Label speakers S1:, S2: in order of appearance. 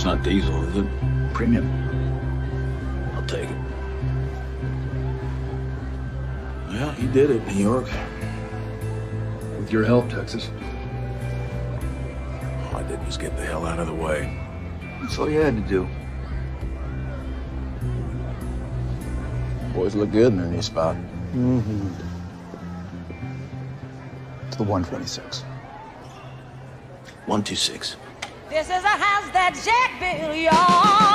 S1: It's not diesel, is it?
S2: Premium.
S1: I'll take it. Well, he did it, New York.
S2: With your help, Texas.
S1: All I did was get the hell out of the way.
S2: That's all you had to do.
S1: Boys look good in their new spot. Mm-hmm.
S2: It's the 126.
S1: 126.
S3: This is a house that Jack built, y'all.